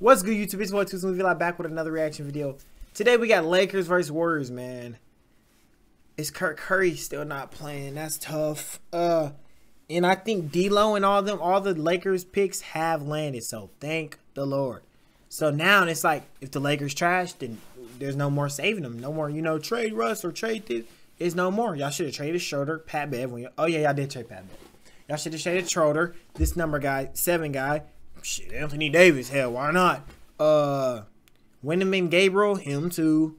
What's good, YouTube? It's TooSmooveEli back with another reaction video. Today we got Lakers versus Warriors, man. Is Kirk Curry still not playing? That's tough. Uh, and I think D'Lo and all them, all the Lakers picks have landed. So thank the Lord. So now it's like if the Lakers trash, then there's no more saving them. No more, you know, trade Russ or trade this. It's no more. Y'all should have traded Schroeder, Pat Bev. When oh yeah, y'all did trade Pat Bev. Y'all should have traded Schroeder, this number guy, seven guy. Shit, Anthony Davis. Hell, why not? Uh, Wenyen Gabriel, him too.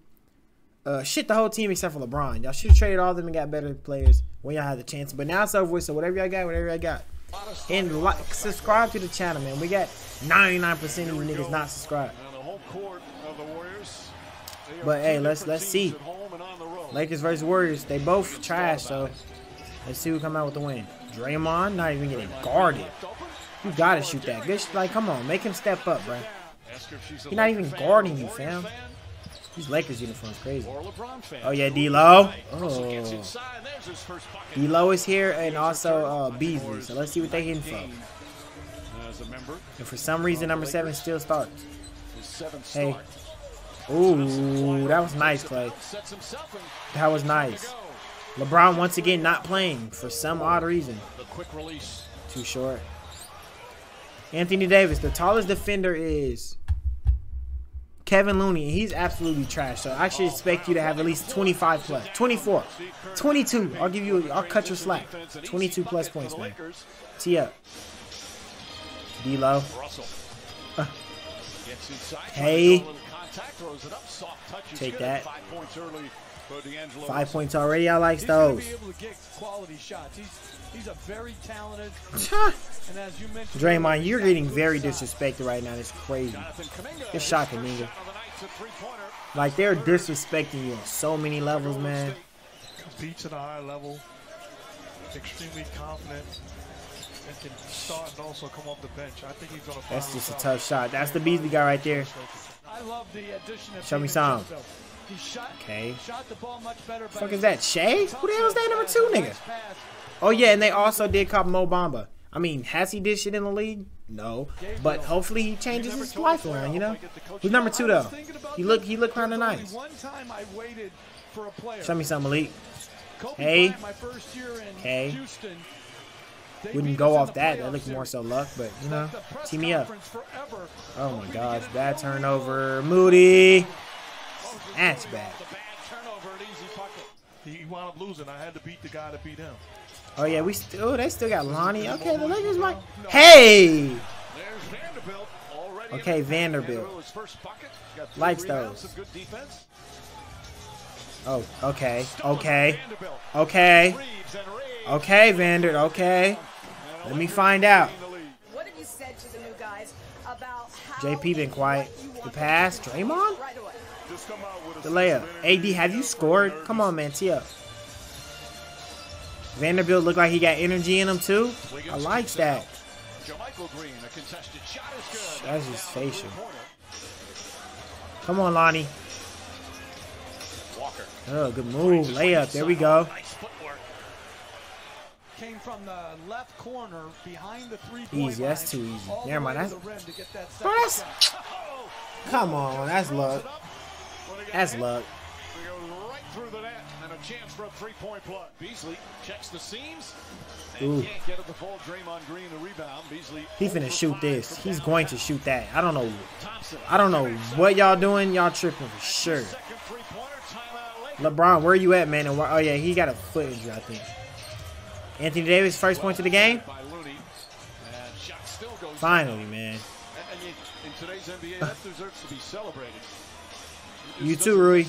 Uh, shit, the whole team except for LeBron. Y'all should have traded all of them and got better players when y'all had the chance. But now it's over with. So whatever y'all got, whatever y'all got. And like, subscribe to the channel, man. We got 99% of you niggas not subscribed. But hey, let's let's see. Lakers versus Warriors. They both trash, so let's see who come out with the win. Draymond not even getting guarded. You gotta shoot that. Good, like, come on, make him step up, bro. He's not even guarding you, fam. These Lakers uniforms crazy. Oh yeah, D'Lo. Oh. D'Lo is here, and also uh, Beasley. So let's see what they hitting for. And for some reason, number seven still starts. Hey. Ooh, that was nice, Klay. That was nice. LeBron once again not playing for some odd reason. Too short. Anthony Davis, the tallest defender is Kevin Looney. He's absolutely trash. So I should expect you to have at least 25 24. 22. I'll give you, I'll cut your slack. 22 plus points, man. Tee up. D-Lo. Uh. Hey. Take that. Five points already. I like those. He's a very talented. Draymond, you're getting very disrespected right now. It's crazy. It's shocking, nigga. Like they're disrespecting you on so many levels, man. Competes at a high level. Extremely confident. And can start and also come off the bench. I think he's gonna. That's just a tough shot. That's the Beasley guy right there. Show me some. Okay. shot the ball much better Fuck is that? Shai? Who the hell is that number two nigga? Oh yeah, and they also did cop Mo Bamba. I mean, has he did shit in the league? No, but hopefully he changes his life around. You know, who's number two though? He look he look kind of nice. Show me some Malik. Hey, hey. Wouldn't go off that. That looked more so luck, but you know, team me up. Oh my gosh, bad turnover. Moody. That's bad. He wound up losing. I had to beat the guy to beat him. Oh yeah, we still oh, they still got Lonnie. Okay, the Lakers might. Hey. Oh, okay, Vanderbilt. Likes those. Oh, okay, okay, okay, okay, Vander. Okay, let me find out. What have you said to the new guys about JP been quiet. The pass, Draymond. The layup. AD, have you scored? Come on, man. Tee up. Vanderbilt look like he got energy in him too. I like that. That's just facial. Come on, Lonnie. Oh, good move. Layup. There we go. Came from the left corner behind the three Easy. That's too easy. Never mind. That's, bro, that's Come on. That's luck. That's luck Right through the net and a chance for a three-point play. Beasley checks the seams. Ooh. Green, the rebound. Beasley. he finna shoot this. He's going to shoot that. I don't know. I don't know what y'all doing. Y'all tripping for sure. LeBron, where you at, man? And oh yeah, he got a foot injury, I think. Anthony Davis, first point to the game. Finally, man. And In today's NBA, that deserves to be celebrated. You too, Rui.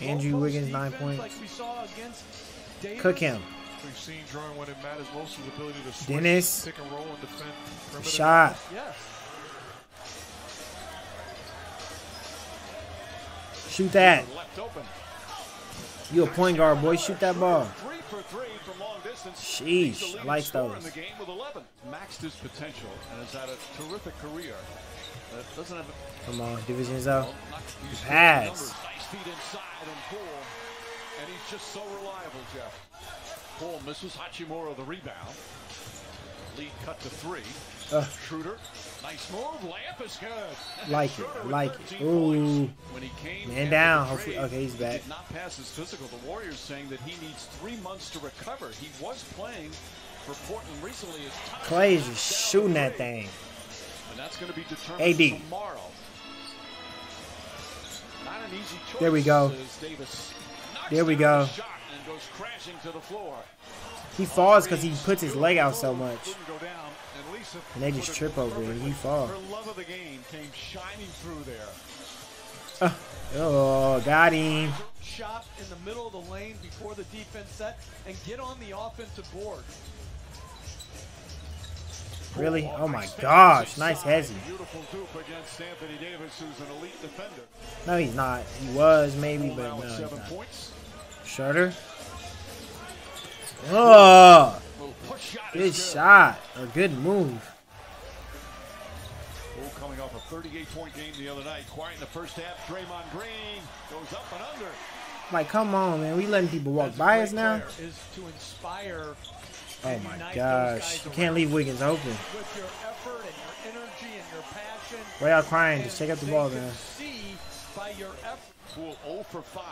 Andrew Wiggins, nine points. Cook him. We've seen Jordan when it matters most his ability to switch, Dennis. pick and roll and defend. Shot. Yes. Shoot that. You a point guard, boy. Shoot that ball. Sheesh. I like those. Maxed his potential and has had a terrific career. Come on, divisions out. Pass. And he's just so reliable, Jeff. Poole misses Hachimura the rebound. Lead cut to three. Ugh. Schroeder, nice move. Layup is good. Like it. Schroeder I like it. Ooh. When he came Man down. the Hopefully- trade, okay, he's he back. Did not pass his physical. The Warriors saying that he needs three months to recover. He was playing for Portland recently. As time Klay is just shooting that thing. AD. tomorrow. Not an easy choice. There we go. There we go. and goes crashing to the floor. He falls because he puts his leg out so much. Couldn't go down, and And they just trip over and he falls. fall. Her love of the game came shining through there. Oh, got him. shot in the middle of the lane before the defense set and get on the offensive board. Really? Oh my gosh. Nice hezzy. Beautiful hoop against Anthony Davis, who's an elite defender. No, he's not. He was maybe, but no, he's not. points. Schroeder. Oh, Little push shot good shot. A good move. Poole coming off a 38-point game the other night. Quiet in the first half. Draymond Green goes up and under. Like, come on, man. We letting people walk by us now? Is to inspire Oh my gosh. You can't leave Wiggins open. with your effort and your energy and your passion. Why y'all crying? Just check out the ball, man. See by your effort. Poole 0 for 5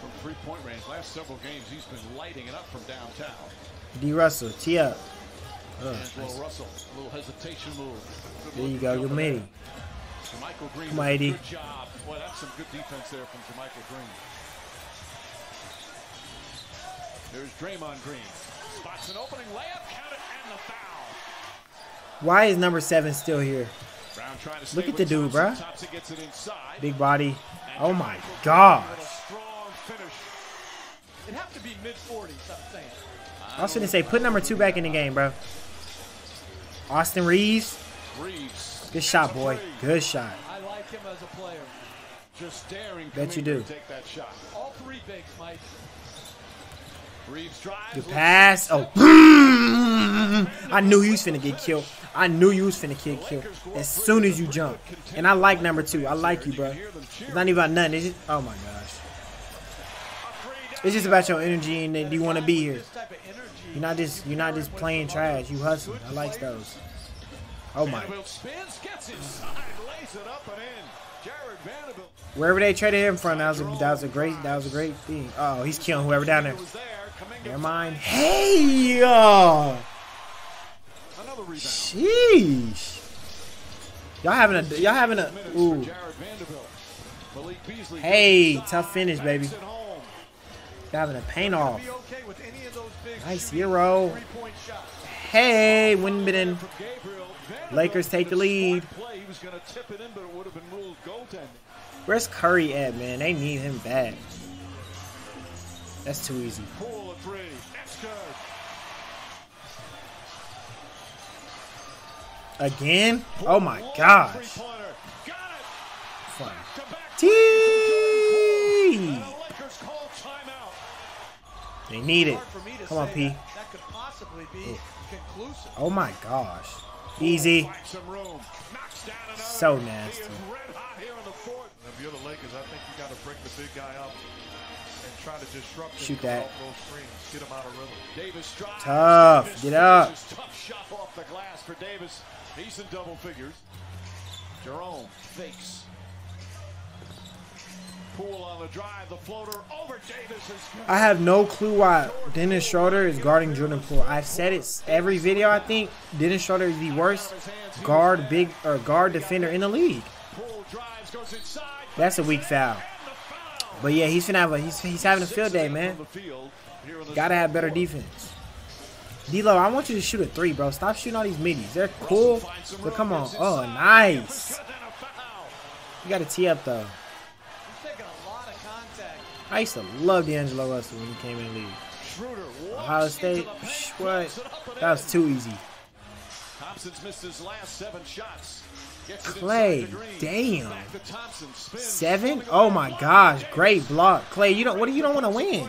from three-point range. Last several games, he's been lighting it up from downtown. D. Russell, tee up. Ugh, nice. Russell, a little hesitation move. Good There you go. Good end. JaMychal Green Come on, does a AD. good job. Boy, that's some good defense there from JaMychal Green. There's Draymond Green. Spots an opening layup, count it, and the foul. Why is number seven still here? Brown trying to Look at the dude, Thompson. bruh. Thompson gets it inside. Big body. And Oh my JaMychal Green gosh. with a strong finish. It'd have to be mid 40s, I'm saying. I was gonna say, put number two back in the game, bro. Austin Reaves. Reaves. Good shot, boy. Good shot. I like him as a player. Just daring Bet you do. take that shot. All three bigs, Mike. Drives. Pass. Oh. I knew you was finna get killed. I knew you was finna get killed as soon as you jump. And I like number two. I like you, bro. It's not even about nothing. It's just, oh my gosh. It's just about your energy and that you want to be here. This type of energy. You're not just you're not just playing trash. You hustling. I like those. Oh my. Vanderbilt spins, gets inside, lays it up and in. Jarred Vanderbilt Wherever they traded him from, that was a, that was a great that was a great thing. Oh, he's killing whoever down there. Was there. Kuminga Never mind. Hey, uh, Another rebound. sheesh. Y'all having a y'all having a ooh. for Jarred Vanderbilt. Malik Beasley Hey, tough finish, baby. Y'all having a paint off. Be okay with any of those bigs. Nice hero. Hey, Wimbledon. From Gabriel. Vanderbilt Lakers take the lead. smart Play. He was going to tip it in, but it would have been ruled goaltending. Where's Curry at, man? They need him bad. That's too easy. Poole a three. That's good. Again? Oh my Long gosh. three-pointer. Got it. Fun. To. T. And the Lakers call timeout. They need it. Hard for me to Come on, say P. That, that could possibly be conclusive. Oh my gosh. Easy. Finds some room. Knocks down another. So He nasty. red hot here in the fourth. If you're the Lakers, I think you got to break the big guy up Shoot that. off those screens, get him out of rhythm. Davis drives. Tough. Get up. Tough shot off the glass for Davis. He's in double figures. Jerome fakes. Poole on the drive. The floater over Davis is. I have no clue why Dennis Schroeder is guarding Jordan Poole. I've said it every video. I think Dennis Schroeder is the worst guard big or guard defender in the league. Poole drives, goes inside. That's a weak foul. But yeah, he's finna have a he's, he's having a field day, man. Gotta have better defense. D'Lo, I want you to shoot a three, bro. Stop shooting all these middies. They're cool, but come on. Oh, nice. You got to tee up though. I used to love D'Angelo Russell when he came in the league. Ohio State, what? That was too easy. Thompson's missed his last seven shots. Klay, damn. Seven? Oh my gosh, great block, Klay. You don't. What do you don't want to win?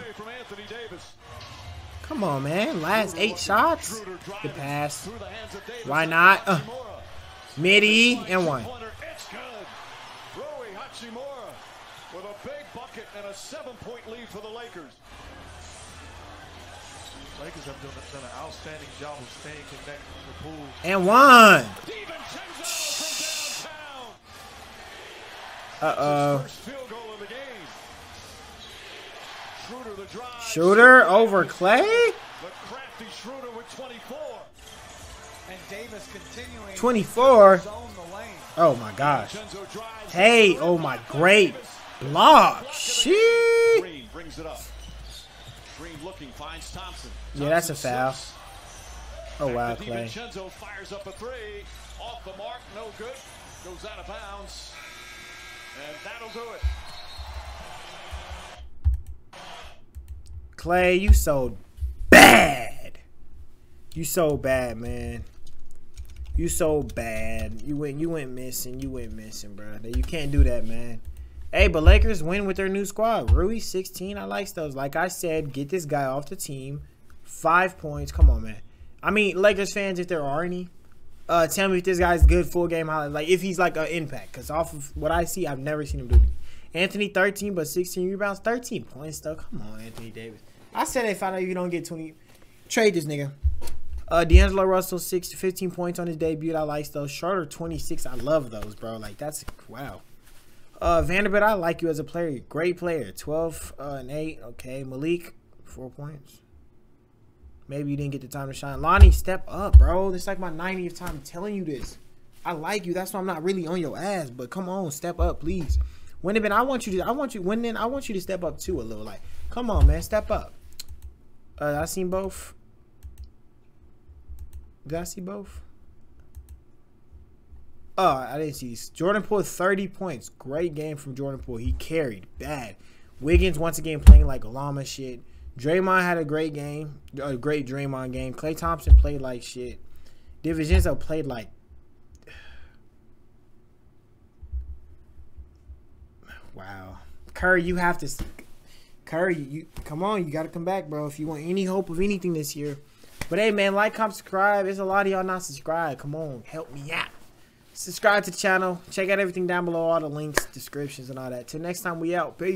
Come on, man. Last eight shots. Good pass. Why not? Uh, midi and one. With a big bucket and a seven-point lead for the Lakers. Lakers have done, done an outstanding job of staying connected to the pool. And one. DiVincenzo from downtown. Uh-oh. First field goal of the game. Schroeder the drive. Shooter over Klay? But crafty Schroeder with 24. And Davis continuing 24? to zone the lane. Oh my gosh. Hey, oh my great block. Green brings it up. Green looking, finds Thompson. Yeah, that's a foul. Oh wow, Klay. DiVincenzo fires up a three. Off the mark, no good. Goes out of bounds. And that'll do it. Klay, you so bad. You so bad, man. You so bad. You went you went missing. You went missing, bro. You can't do that, man. Hey, but Lakers win with their new squad. Rui 16. I like those. Like I said, get this guy off the team. Five points. Come on, man. I mean, Lakers fans, if there are any, uh, tell me if this guy's good full game highlight. Like if he's like an impact. Because off of what I see, I've never seen him do. Anthony 13, but 16 rebounds, 13 points though. Come on, Anthony Davis. I said they found out you don't get 20. Trade this nigga. Uh, D'Angelo Russell, six, 15 points on his debut. I like those. Charter 26. I love those, bro. Like that's wow. Uh, Vanderbilt, I like you as a player. Great player. 12 uh, and 8. Okay. Malik, four points. Maybe you didn't get the time to shine. Lonnie, step up, bro. This is like my 90th time telling you this. I like you. That's why I'm not really on your ass. But come on, step up, please. Wenyen, I want you to. I want you. Wenyen, I want you to step up too a little. Like, come on, man, step up. Uh, I seen both. Did I see both? Oh, I didn't see. these. Jordan Poole, 30 points. Great game from Jordan Poole. He carried bad. Wiggins once again playing like a llama shit. Draymond had a great game, a great Draymond game. Klay Thompson played like shit. DiVincenzo played like. Wow, Curry, you have to. Curry, you come on, you got to come back, bro. If you want any hope of anything this year. But hey, man, like, comment, subscribe. There's a lot of y'all not subscribed. Come on, help me out. Subscribe to the channel. Check out everything down below, all the links, descriptions, and all that. Till next time, we out. Peace.